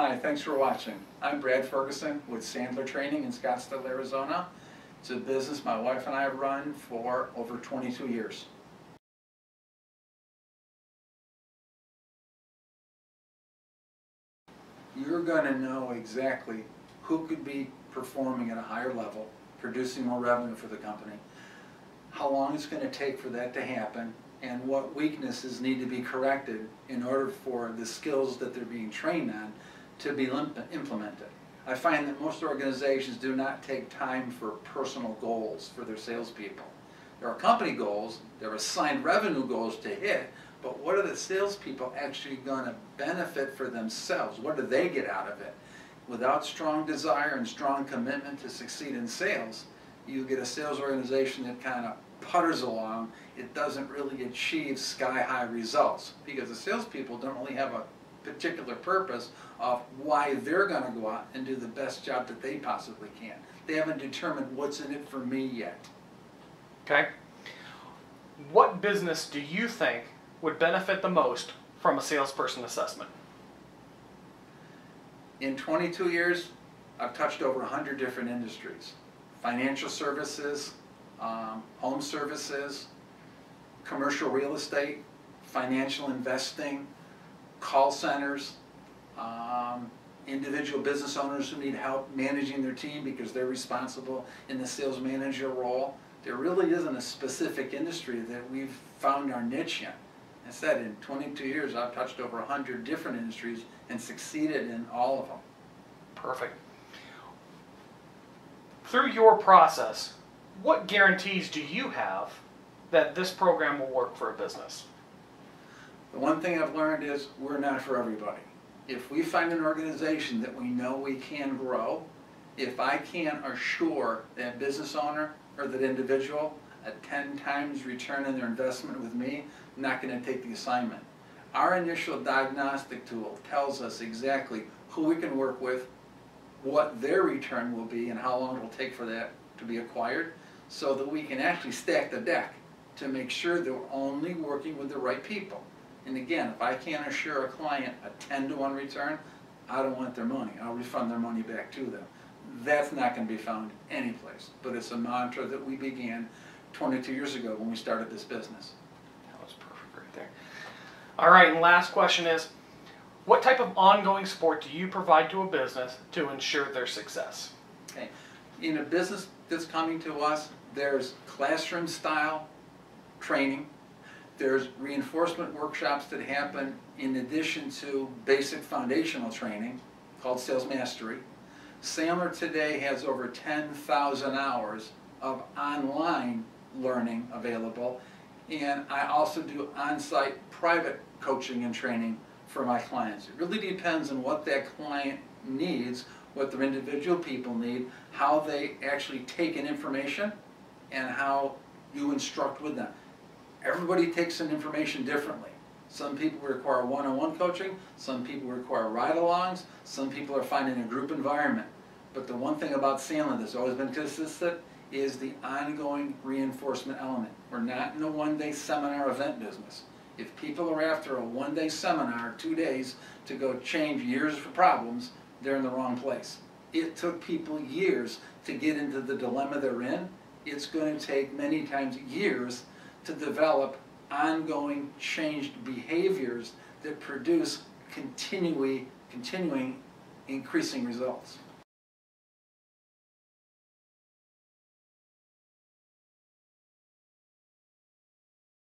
Hi, thanks for watching. I'm Brad Ferguson with Sandler Training in Scottsdale, Arizona. It's a business my wife and I have run for over 22 years. You're going to know exactly who could be performing at a higher level, producing more revenue for the company, how long it's going to take for that to happen, and what weaknesses need to be corrected in order for the skills that they're being trained on to be uh, implemented. I find that most organizations do not take time for personal goals for their salespeople. There are company goals, there are assigned revenue goals to hit, but what are the salespeople actually going to benefit for themselves? What do they get out of it? Without strong desire and strong commitment to succeed in sales, you get a sales organization that kind of putters along. It doesn't really achieve sky-high results because the salespeople don't really have a particular purpose of why they're going to go out and do the best job that they possibly can. They haven't determined what's in it for me yet. Okay. What business do you think would benefit the most from a salesperson assessment? In 22 years, I've touched over 100 different industries. Financial services, um, home services, commercial real estate, financial investing, call centers, um, individual business owners who need help managing their team because they're responsible in the sales manager role. There really isn't a specific industry that we've found our niche in. I said in 22 years, I've touched over 100 different industries and succeeded in all of them. Perfect. Through your process, what guarantees do you have that this program will work for a business? The one thing I've learned is we're not for everybody. If we find an organization that we know we can grow, if I can assure that business owner or that individual a 10 times return on their investment with me, I'm not going to take the assignment. Our initial diagnostic tool tells us exactly who we can work with, what their return will be, and how long it will take for that to be acquired, so that we can actually stack the deck to make sure that we're only working with the right people. And again, if I can't assure a client a 10 to 1 return, I don't want their money. I'll refund their money back to them. That's not going to be found anyplace. But it's a mantra that we began 22 years ago when we started this business. That was perfect right there. All right, and last question is, what type of ongoing support do you provide to a business to ensure their success? Okay. In a business that's coming to us, there's classroom style training there's reinforcement workshops that happen in addition to basic foundational training called Sales Mastery. Sandler today has over 10,000 hours of online learning available and I also do on-site private coaching and training for my clients. It really depends on what that client needs, what their individual people need, how they actually take in information, and how you instruct with them everybody takes in information differently. Some people require one-on-one -on -one coaching, some people require ride-alongs, some people are finding a group environment. But the one thing about Sandler that's always been consistent is the ongoing reinforcement element. We're not in a one-day seminar event business. If people are after a one-day seminar, two days, to go change years of problems, they're in the wrong place. It took people years to get into the dilemma they're in. It's going to take many times years to develop ongoing changed behaviors that produce continually, continuing increasing results.